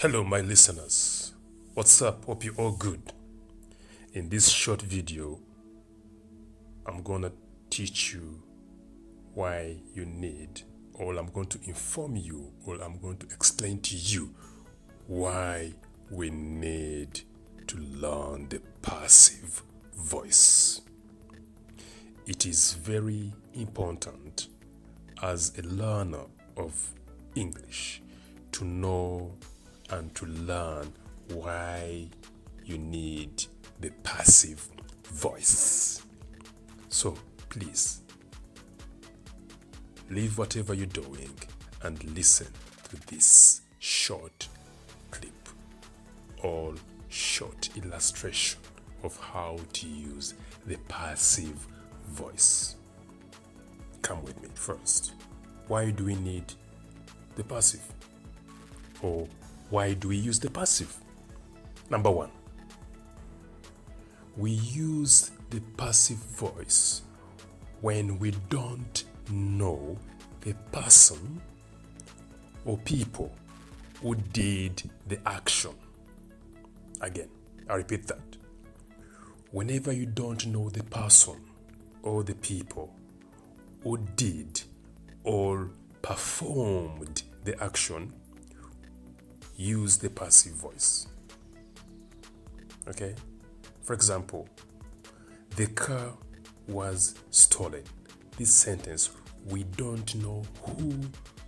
Hello, my listeners. What's up? Hope you're all good. In this short video, I'm gonna teach you why you need, or I'm going to inform you, or I'm going to explain to you why we need to learn the passive voice. It is very important as a learner of English to know and to learn why you need the passive voice. So please leave whatever you're doing and listen to this short clip or short illustration of how to use the passive voice. Come with me first. Why do we need the passive? Or why do we use the passive? Number one, we use the passive voice when we don't know the person or people who did the action. Again, I repeat that. Whenever you don't know the person or the people who did or performed the action, use the passive voice. Okay? For example, the car was stolen. This sentence, we don't know who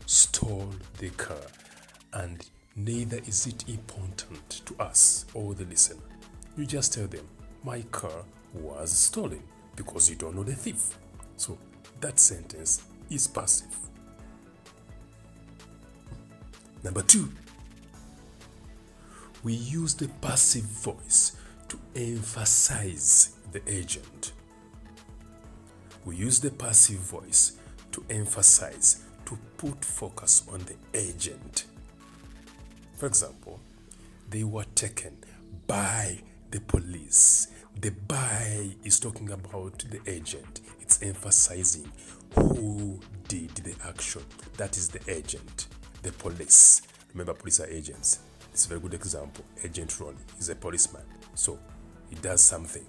stole the car, and neither is it important to us or the listener. You just tell them, My car was stolen because you don't know the thief. So that sentence is passive. Number two, we use the passive voice to emphasize the agent. We use the passive voice to emphasize, to put focus on the agent. For example, they were taken by the police. The by is talking about the agent, it's emphasizing who did the action. That is the agent, the police. Remember, police are agents. It's a very good example. Agent Ronnie is a policeman, so he does something.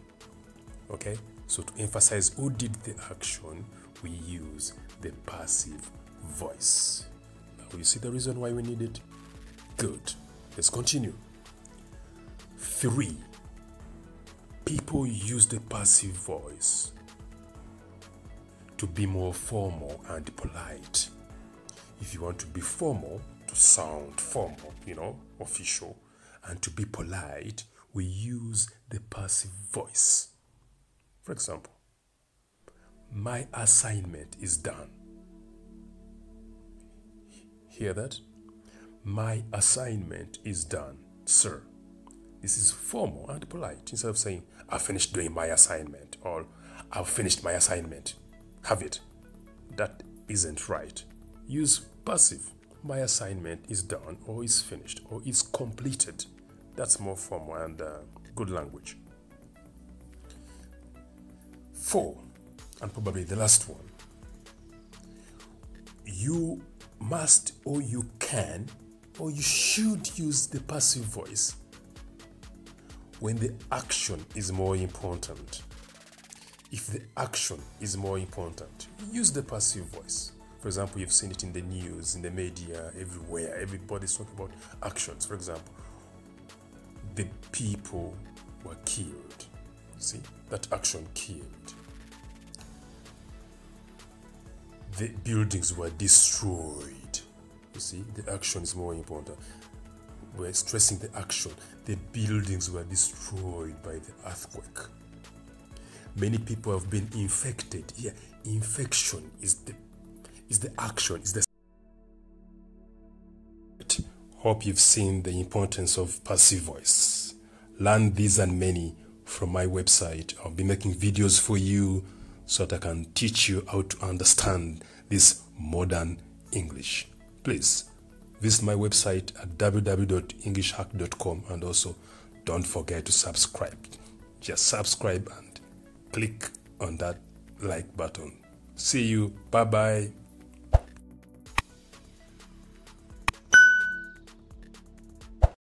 Okay, so to emphasize who did the action, we use the passive voice. Now, you see the reason why we need it? Good. Let's continue. Three, people use the passive voice to be more formal and polite. If you want to be formal, to sound formal, you know, official, and to be polite, we use the passive voice. For example, my assignment is done. Hear that? My assignment is done, sir. This is formal and polite instead of saying, I finished doing my assignment or I've finished my assignment. Have it. That isn't right. Use passive. My assignment is done or is finished or is completed. That's more formal and uh, good language. Four, and probably the last one. You must or you can or you should use the passive voice when the action is more important. If the action is more important, use the passive voice. For example, you've seen it in the news, in the media, everywhere. Everybody's talking about actions. For example, the people were killed. See, that action killed. The buildings were destroyed. You see, the action is more important. We're stressing the action. The buildings were destroyed by the earthquake. Many people have been infected. Yeah, infection is the is the action, is the Hope you've seen the importance of passive voice. Learn these and many from my website. I'll be making videos for you so that I can teach you how to understand this modern English. Please visit my website at www.englishacked.com and also don't forget to subscribe. Just subscribe and click on that like button. See you. Bye bye.